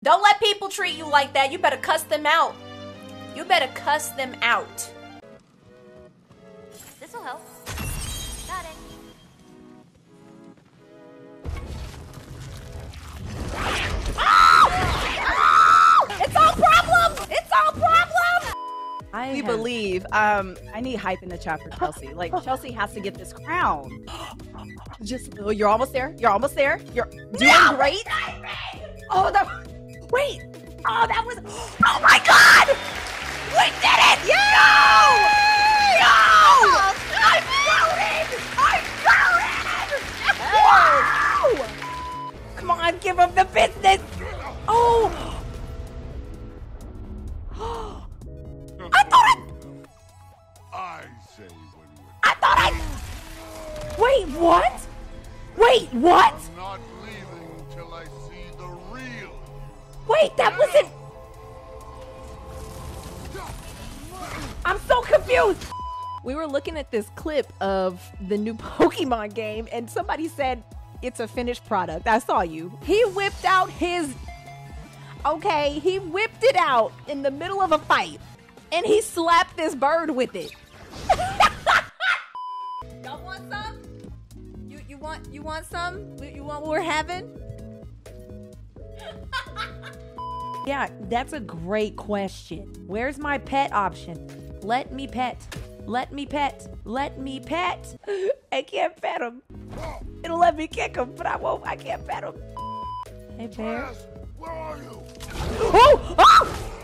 Don't let people treat you like that. You better cuss them out. You better cuss them out. This'll help. Got it. It's all problem. It's all problem. I We believe. Um, I need hype in the chat for Chelsea. Like Chelsea has to get this crown. Just oh, you're almost there. You're almost there. You're doing great. Oh, that. Wait. Oh, that was. Oh my God! We did it! Yeah! No! No! I'm voting! I'm voting! Wow! Come on, give him the business. Oh. I thought I. I say when we're I thought I. Wait, what? Wait, what? I'm not leaving till I see the real. Wait, that wasn't. I'm so confused. We were looking at this clip of the new Pokemon game, and somebody said it's a finished product. I saw you. He whipped out his. Okay, he whipped it out in the middle of a fight, and he slapped this bird with it. Y'all want some? You you want you want some? You want what we're having? Yeah, that's a great question. Where's my pet option? Let me pet. Let me pet. Let me pet. I can't pet him. It'll let me kick him, but I won't. I can't pet him. Hey, bear. Where are you? Oh! Oh!